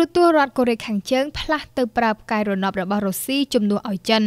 រទស្សន៍រដ្ឋកូរ៉េខាងជើងផ្លាស់ទៅប្រើផ្កាយរណបរបស់រុស្ស៊ីជំនួសឲ្យចិន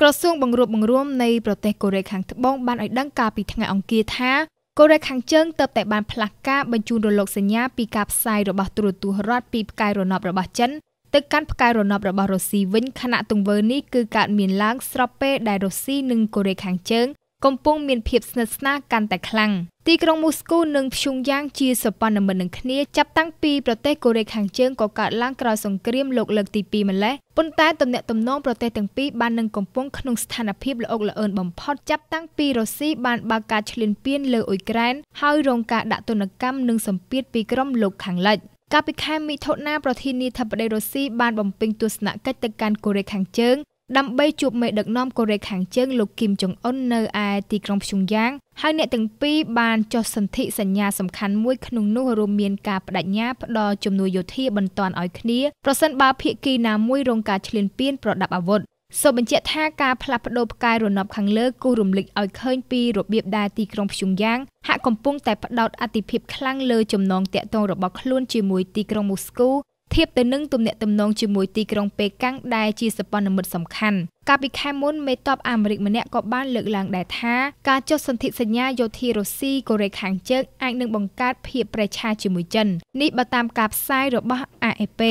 ក្រសួងបង្រួបបង្រួមនៃប្រទេសកូរ៉េខាងត្បូងបានឲ្យដឹងកាលពីថ្ងៃអង្គារថាកូរ៉េខាងជើងទើបតែបានផ្លាស់ការបញ្ជូនរលកសញ្ញាពីការផ្សាយរបស់ទូរទស្សន៍រដ្ឋពីផ្កាយរណបរបស់ចិនទៅកាន់ផ្កាយរណបរបស់រុស្ស៊ីវិញខណៈទង្វើនេះគឺកើតមានឡើងស្របពេលដែលរុស្ស៊ីនិងកូរ៉េខាងជើងកំពុងមានភាពស្និទ្ធស្នាលកាន់តែខ្លាំង ទីក្រុងមូស្គូនិងព្យុងយ៉ាងជាសព្វនមិត្តនឹងគ្នាចាប់តាំងពីប្រទេសកូរ៉េខាងជើងក៏កើតឡើងក្រោយសង្គ្រាមលោកលើកទី2ម្លេះប៉ុន្តែទំនាក់ទំនងប្រទេសទាំងពីរបាននឹងកំពុងក្នុងស្ថានភាពល្អុកល្អឿនបំផុតចាប់តាំងពីរុស្ស៊ីបានបើកការឈ្លានពានលើអ៊ុយក្រែនហើយរងការដាក់ទណ្ឌកម្មនិងសម្ពាធពីក្រុមលោកខាងលិចកាលពីខែមិថុនាប្រធានាធិបតីរុស្ស៊ីបានបំពេញទស្សនកិច្ចទៅកាន់កូរ៉េខាងជើង ដើម្បីជួបមេដឹកនាំកូរ៉េខាងជើងលោកគីមចុងអ៊ុននៅឯទីក្រុងព្យុងយ៉ាងហើយអ្នកទាំងពីរបានចុះសន្ធិសញ្ញាសំខាន់មួយក្នុងនោះរួមមានការបដិញ្ញាផ្ដល់ជំនួយយោធាបន្ទាន់ឲ្យគ្នាប្រសិនបើភាគីណាមួយរងការឈ្លានពានប្រដាប់អាវុធសូមបញ្ជាក់ថាការផ្លាស់ប្ដូរផ្កាយរណបខាងលើគូរំលឹកឲ្យឃើញពីរបៀបដែលទីក្រុងព្យុងយ៉ាងហាក់កំពុងតែផ្ដោតអតិភិបខ្លាំងលើចំណងតាក់ទងរបស់ខ្លួនជាមួយទីក្រុងមូស្គូ ធៀបទៅនឹងទំនាក់ទំនងជាមួយទីក្រុងប៉េកាំងដែលជាសព្វនមិត្តសំខាន់កាលពីខែមុនមេតបអាមេរិកម្នាក់ក៏បានលើកឡើងដែរថាការចុះសន្ធិសញ្ញាយោធារុស្ស៊ីកូរ៉េខាងជើងអាចនឹងបង្កើតភាពប្រេះឆាជាមួយចិននេះបើតាមការផ្សាយរបស់ AFP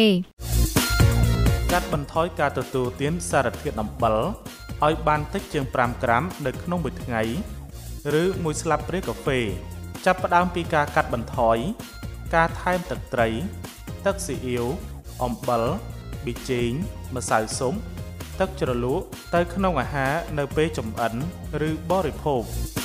កាត់បន្ថយការទទួលទានសារធាតុអំបិលឲ្យបានតិចជាង5ក្រាមនៅក្នុងមួយថ្ងៃឬមួយស្លាបព្រាកាហ្វេ ចាប់ផ្ដើមពីការកាត់បន្ថយការថែមទឹកត្រី ទឹកស៊ីអ៊ីវអំបិលប៊ីចេងម្សៅស៊ុបទឹកជ្រលក់ទៅក្នុងអាហារនៅពេលចម្អិន ឬបរិភោគ។